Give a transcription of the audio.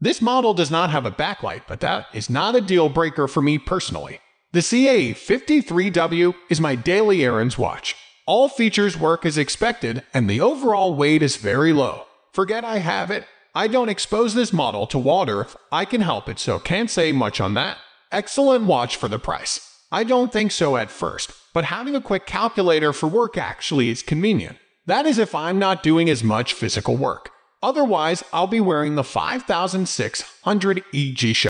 This model does not have a backlight, but that is not a deal breaker for me personally. The CA53W is my daily errands watch. All features work as expected, and the overall weight is very low. Forget I have it. I don't expose this model to water if I can help it, so can't say much on that. Excellent watch for the price. I don't think so at first, but having a quick calculator for work actually is convenient. That is if I'm not doing as much physical work. Otherwise, I'll be wearing the 5600 EG Show.